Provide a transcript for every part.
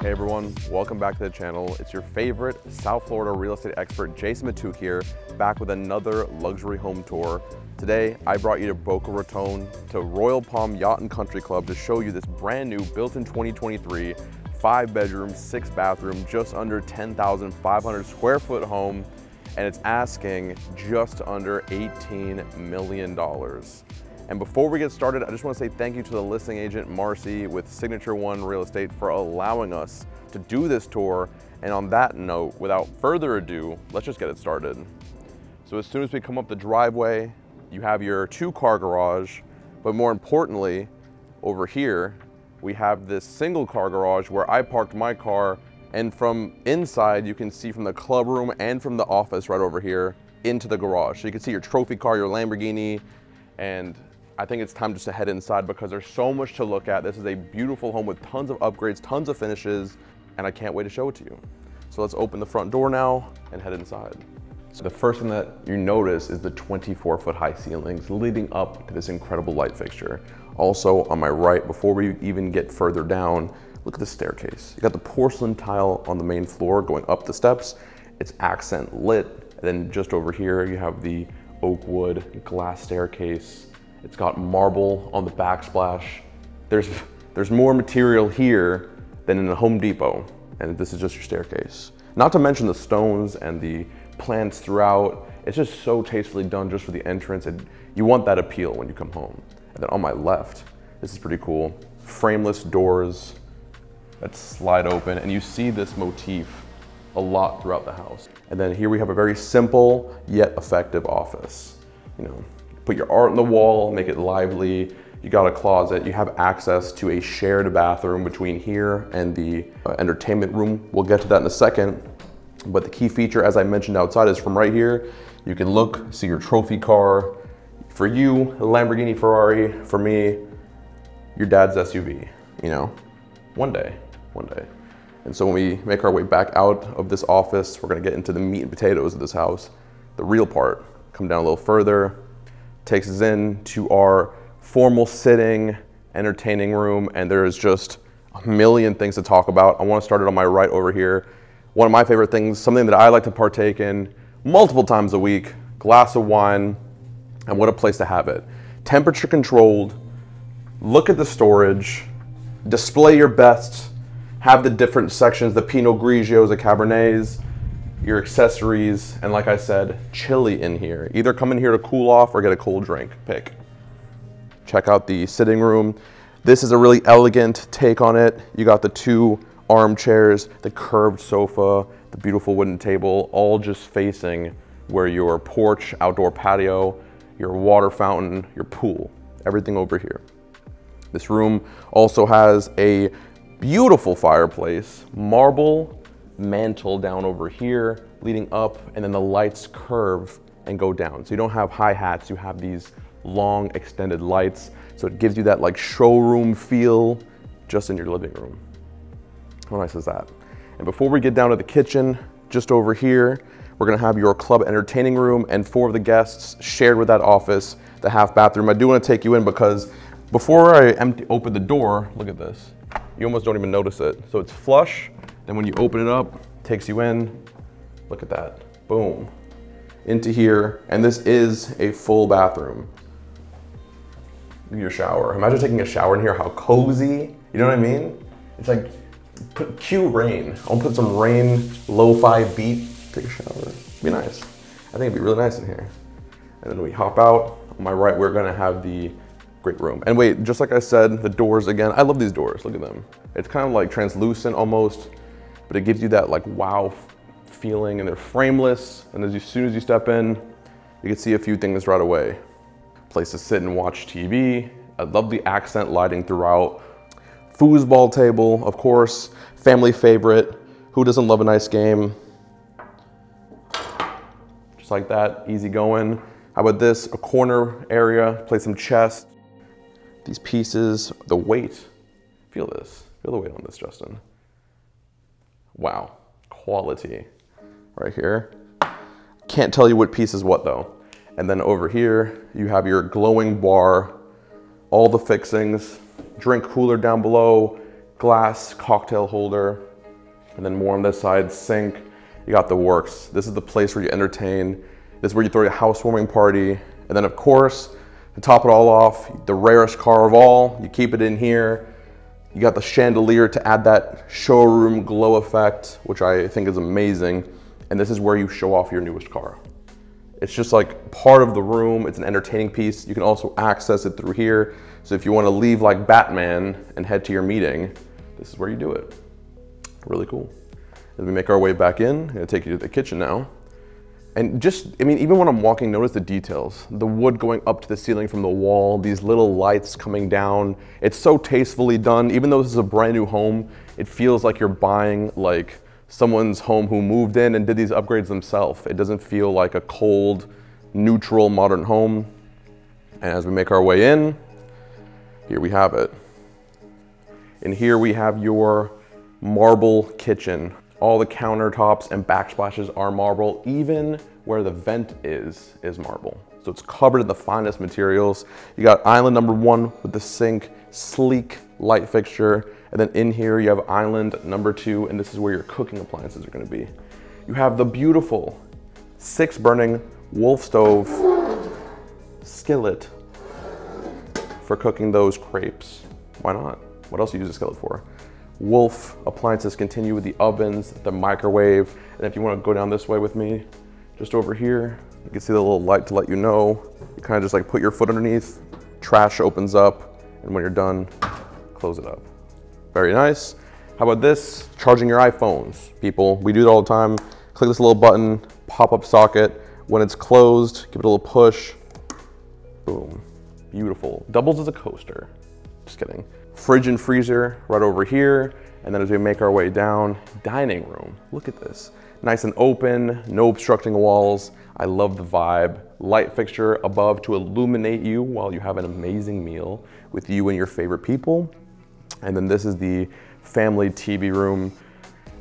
Hey everyone, welcome back to the channel. It's your favorite South Florida real estate expert, Jason Matouk here, back with another luxury home tour. Today, I brought you to Boca Raton, to Royal Palm Yacht and Country Club to show you this brand new, built in 2023, five bedroom, six bathroom, just under 10,500 square foot home, and it's asking just under $18 million. And before we get started, I just want to say thank you to the listing agent, Marcy, with Signature One Real Estate for allowing us to do this tour. And on that note, without further ado, let's just get it started. So as soon as we come up the driveway, you have your two car garage, but more importantly, over here, we have this single car garage where I parked my car and from inside, you can see from the club room and from the office right over here into the garage. So you can see your trophy car, your Lamborghini, and I think it's time just to head inside because there's so much to look at. This is a beautiful home with tons of upgrades, tons of finishes, and I can't wait to show it to you. So let's open the front door now and head inside. So the first thing that you notice is the 24 foot high ceilings leading up to this incredible light fixture. Also on my right, before we even get further down, look at the staircase. You got the porcelain tile on the main floor going up the steps. It's accent lit. And then just over here, you have the oak wood glass staircase it's got marble on the backsplash. There's, there's more material here than in a Home Depot, and this is just your staircase. Not to mention the stones and the plants throughout. It's just so tastefully done just for the entrance, and you want that appeal when you come home. And then on my left, this is pretty cool. Frameless doors that slide open, and you see this motif a lot throughout the house. And then here we have a very simple yet effective office. You know, put your art on the wall, make it lively. You got a closet, you have access to a shared bathroom between here and the uh, entertainment room. We'll get to that in a second. But the key feature, as I mentioned outside, is from right here, you can look, see your trophy car. For you, Lamborghini Ferrari. For me, your dad's SUV, you know, one day, one day. And so when we make our way back out of this office, we're gonna get into the meat and potatoes of this house, the real part. Come down a little further, takes us in to our formal sitting, entertaining room, and there's just a million things to talk about. I want to start it on my right over here. One of my favorite things, something that I like to partake in multiple times a week, glass of wine, and what a place to have it. Temperature controlled, look at the storage, display your best, have the different sections, the Pinot Grigios, the Cabernets, your accessories, and like I said, chilly in here. Either come in here to cool off or get a cold drink, pick. Check out the sitting room. This is a really elegant take on it. You got the two armchairs, the curved sofa, the beautiful wooden table, all just facing where your porch, outdoor patio, your water fountain, your pool, everything over here. This room also has a beautiful fireplace, marble mantle down over here, leading up, and then the lights curve and go down. So you don't have hi-hats, you have these long extended lights. So it gives you that like showroom feel just in your living room. How nice is that? And before we get down to the kitchen, just over here, we're gonna have your club entertaining room and four of the guests shared with that office, the half bathroom. I do wanna take you in because before I empty, open the door, look at this. You almost don't even notice it. So it's flush, then when you open it up, takes you in, look at that, boom, into here. And this is a full bathroom. Your shower. Imagine taking a shower in here, how cozy, you know what I mean? It's like, put cue rain. I'll put some rain, lo-fi beat, take a shower. Be nice. I think it'd be really nice in here. And then we hop out. On my right, we're gonna have the great room. And wait, just like I said, the doors again, I love these doors, look at them. It's kind of like translucent almost but it gives you that like wow feeling and they're frameless. And as, soon as you step in, you can see a few things right away. Place to sit and watch TV. I love the accent lighting throughout. Foosball table, of course, family favorite. Who doesn't love a nice game? Just like that, easy going. How about this? A corner area, play some chess. These pieces, the weight. Feel this, feel the weight on this, Justin. Wow, quality right here. Can't tell you what piece is what though. And then over here, you have your glowing bar, all the fixings, drink cooler down below, glass cocktail holder, And then more on this side, sink. You got the works. This is the place where you entertain. This is where you throw your housewarming party. And then of course, to top it all off, the rarest car of all, you keep it in here. You got the chandelier to add that showroom glow effect, which I think is amazing. And this is where you show off your newest car. It's just like part of the room. It's an entertaining piece. You can also access it through here. So if you want to leave like Batman and head to your meeting, this is where you do it. Really cool. As we make our way back in, I'm gonna take you to the kitchen now. And just, I mean, even when I'm walking, notice the details. The wood going up to the ceiling from the wall, these little lights coming down. It's so tastefully done. Even though this is a brand new home, it feels like you're buying like someone's home who moved in and did these upgrades themselves. It doesn't feel like a cold, neutral, modern home. And as we make our way in, here we have it. And here we have your marble kitchen. All the countertops and backsplashes are marble. Even where the vent is, is marble. So it's covered in the finest materials. You got island number one with the sink, sleek light fixture. And then in here you have island number two, and this is where your cooking appliances are gonna be. You have the beautiful six burning wolf stove skillet for cooking those crepes. Why not? What else do you use a skillet for? Wolf appliances continue with the ovens, the microwave, and if you wanna go down this way with me, just over here, you can see the little light to let you know. You kind of just like put your foot underneath, trash opens up, and when you're done, close it up. Very nice. How about this? Charging your iPhones, people. We do it all the time. Click this little button, pop-up socket. When it's closed, give it a little push. Boom. Beautiful. Doubles as a coaster. Just kidding fridge and freezer right over here. And then as we make our way down, dining room. Look at this. Nice and open, no obstructing walls. I love the vibe. Light fixture above to illuminate you while you have an amazing meal with you and your favorite people. And then this is the family TV room.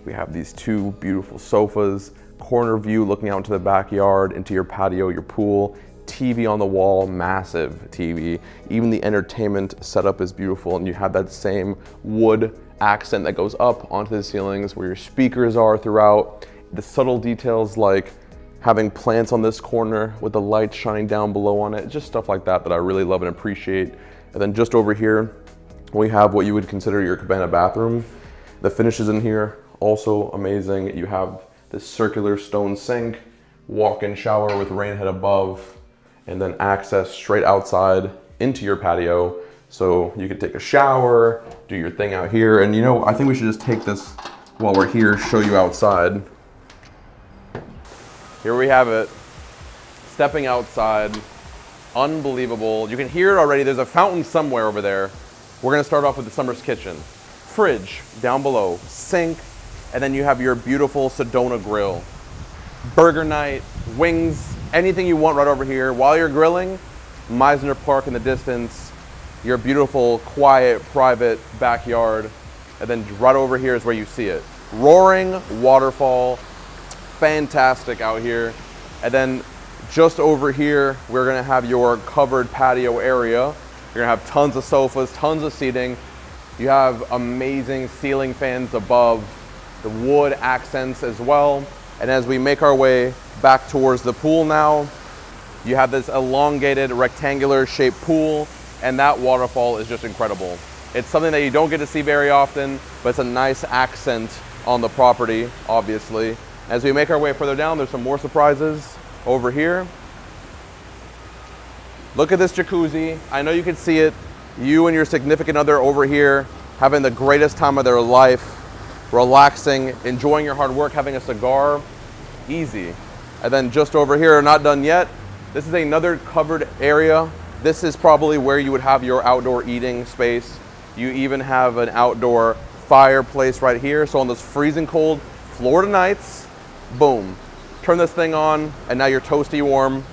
We have these two beautiful sofas, corner view looking out into the backyard, into your patio, your pool. TV on the wall, massive TV. Even the entertainment setup is beautiful and you have that same wood accent that goes up onto the ceilings where your speakers are throughout. The subtle details like having plants on this corner with the light shining down below on it, just stuff like that that I really love and appreciate. And then just over here, we have what you would consider your cabana bathroom. The finishes in here, also amazing. You have this circular stone sink, walk-in shower with rain head above, and then access straight outside into your patio. So you could take a shower, do your thing out here. And you know, I think we should just take this while we're here, show you outside. Here we have it, stepping outside, unbelievable. You can hear it already, there's a fountain somewhere over there. We're gonna start off with the summer's kitchen. Fridge down below, sink, and then you have your beautiful Sedona grill. Burger night, wings, anything you want right over here. While you're grilling, Mizner Park in the distance, your beautiful, quiet, private backyard, and then right over here is where you see it. Roaring waterfall, fantastic out here. And then just over here, we're gonna have your covered patio area. You're gonna have tons of sofas, tons of seating. You have amazing ceiling fans above, the wood accents as well. And as we make our way back towards the pool now, you have this elongated rectangular shaped pool and that waterfall is just incredible. It's something that you don't get to see very often, but it's a nice accent on the property, obviously. As we make our way further down, there's some more surprises over here. Look at this jacuzzi. I know you can see it. You and your significant other over here having the greatest time of their life relaxing, enjoying your hard work, having a cigar, easy. And then just over here, not done yet, this is another covered area. This is probably where you would have your outdoor eating space. You even have an outdoor fireplace right here. So on those freezing cold Florida nights, boom, turn this thing on and now you're toasty warm.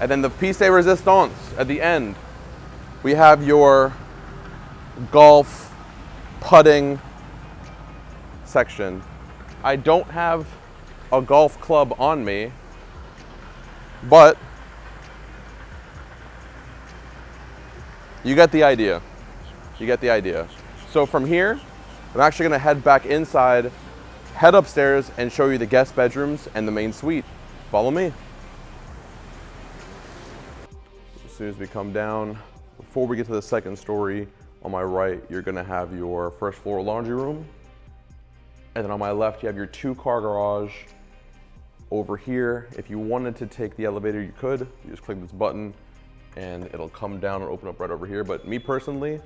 And then the piece de resistance at the end, we have your golf, putting, section. I don't have a golf club on me, but you get the idea. You get the idea. So from here, I'm actually gonna head back inside head upstairs and show you the guest bedrooms and the main suite. Follow me. As soon as we come down, before we get to the second story, on my right, you're gonna have your first floor laundry room. And then on my left, you have your two car garage. Over here, if you wanted to take the elevator, you could. You just click this button and it'll come down and open up right over here. But me personally,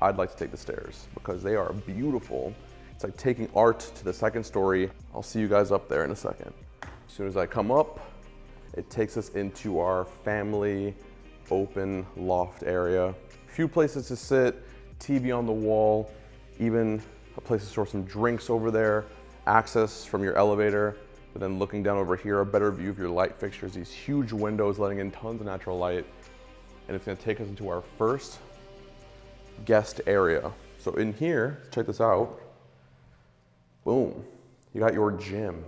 I'd like to take the stairs because they are beautiful. It's like taking art to the second story. I'll see you guys up there in a second. As soon as I come up, it takes us into our family open loft area. A few places to sit, TV on the wall, even a place to store some drinks over there, access from your elevator, but then looking down over here, a better view of your light fixtures, these huge windows letting in tons of natural light. And it's gonna take us into our first guest area. So in here, check this out. Boom, you got your gym,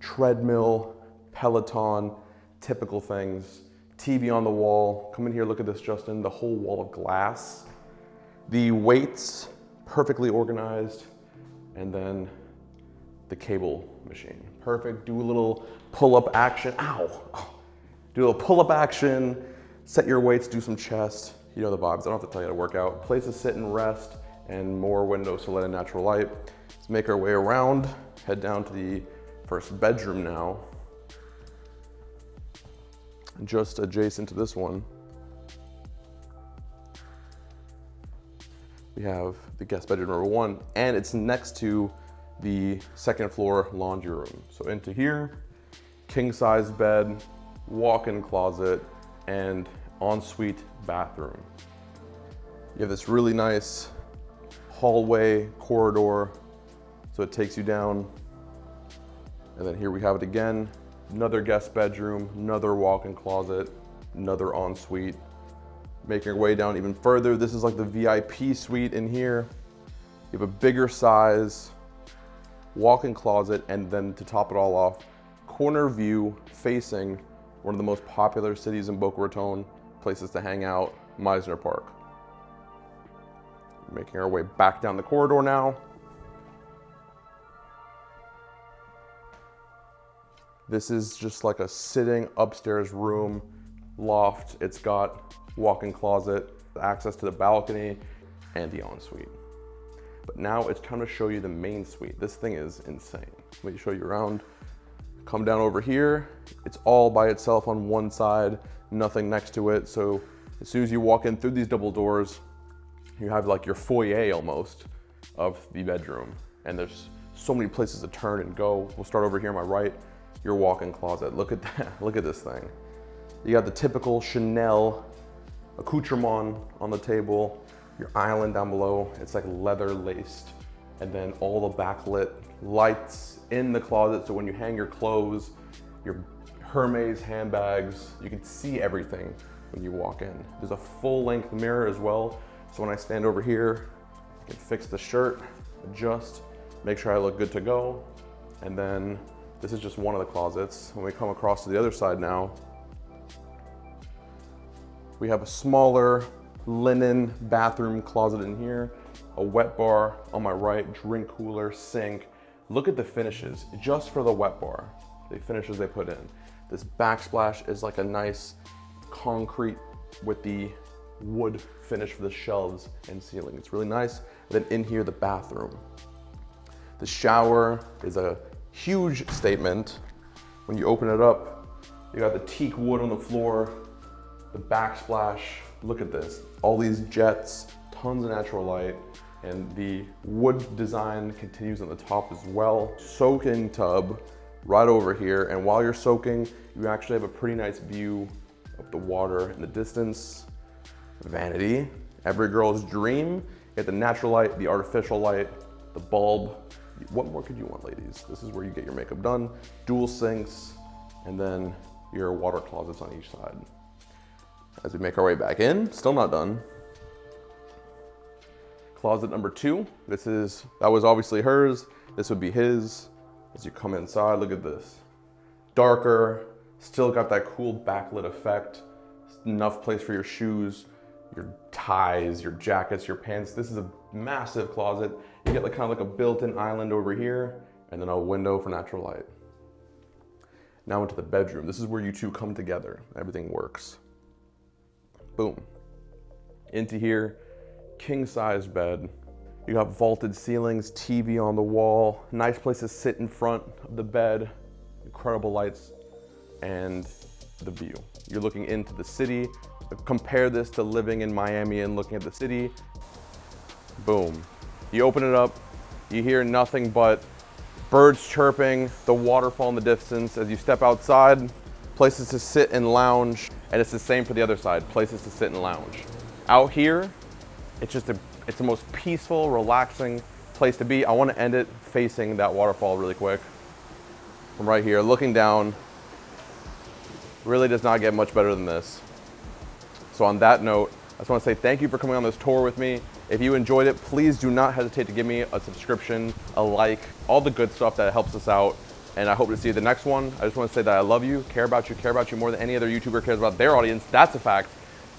treadmill, Peloton, typical things, TV on the wall. Come in here, look at this, Justin, the whole wall of glass. The weights, perfectly organized, and then the cable machine. Perfect, do a little pull-up action, ow. Do a little pull-up action, set your weights, do some chest. You know the vibes, I don't have to tell you how to work out. Place to sit and rest, and more windows to let in natural light. Let's make our way around, head down to the first bedroom now. Just adjacent to this one, we have the guest bedroom number one, and it's next to the second floor laundry room. So into here, king size bed, walk-in closet, and ensuite bathroom. You have this really nice hallway corridor. So it takes you down. And then here we have it again. Another guest bedroom, another walk-in closet, another ensuite. Making our way down even further. This is like the VIP suite in here. You have a bigger size walk-in closet, and then to top it all off, corner view facing one of the most popular cities in Boca Raton, places to hang out, Mizner Park. Making our way back down the corridor now. This is just like a sitting upstairs room, loft. It's got walk-in closet, access to the balcony, and the ensuite. But now it's time to show you the main suite. This thing is insane. Let me show you around. Come down over here. It's all by itself on one side, nothing next to it. So as soon as you walk in through these double doors, you have like your foyer almost of the bedroom. And there's so many places to turn and go. We'll start over here on my right, your walk-in closet. Look at that, look at this thing. You got the typical Chanel accoutrement on the table, your island down below. It's like leather laced. And then all the backlit lights in the closet. So when you hang your clothes, your Hermes handbags, you can see everything when you walk in. There's a full length mirror as well. So when I stand over here, I can fix the shirt, adjust, make sure I look good to go. And then this is just one of the closets. When we come across to the other side now, we have a smaller linen bathroom closet in here, a wet bar on my right, drink cooler, sink. Look at the finishes, just for the wet bar, the finishes they put in. This backsplash is like a nice concrete with the wood finish for the shelves and ceiling. It's really nice. And then in here, the bathroom. The shower is a huge statement. When you open it up, you got the teak wood on the floor, the backsplash. Look at this. All these jets, tons of natural light, and the wood design continues on the top as well. Soaking tub right over here. And while you're soaking, you actually have a pretty nice view of the water in the distance. Vanity, every girl's dream. You get the natural light, the artificial light, the bulb. What more could you want, ladies? This is where you get your makeup done. Dual sinks, and then your water closets on each side. As we make our way back in, still not done. Closet number two. This is, that was obviously hers. This would be his. As you come inside, look at this. Darker, still got that cool backlit effect. Enough place for your shoes, your ties, your jackets, your pants. This is a massive closet. You get like kind of like a built-in island over here, and then a window for natural light. Now into the bedroom. This is where you two come together. Everything works. Boom. Into here, king size bed. You got vaulted ceilings, TV on the wall, nice place to sit in front of the bed, incredible lights, and the view. You're looking into the city. Compare this to living in Miami and looking at the city. Boom. You open it up, you hear nothing but birds chirping, the waterfall in the distance. As you step outside, places to sit and lounge, and it's the same for the other side, places to sit and lounge. Out here, it's just a, it's the most peaceful, relaxing place to be. I want to end it facing that waterfall really quick. From right here, looking down, really does not get much better than this. So on that note, I just want to say thank you for coming on this tour with me. If you enjoyed it, please do not hesitate to give me a subscription, a like, all the good stuff that helps us out. And I hope to see you the next one. I just want to say that I love you, care about you, care about you more than any other YouTuber cares about their audience. That's a fact.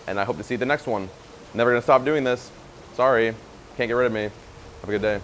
And I hope to see you the next one. Never gonna stop doing this. Sorry, can't get rid of me. Have a good day.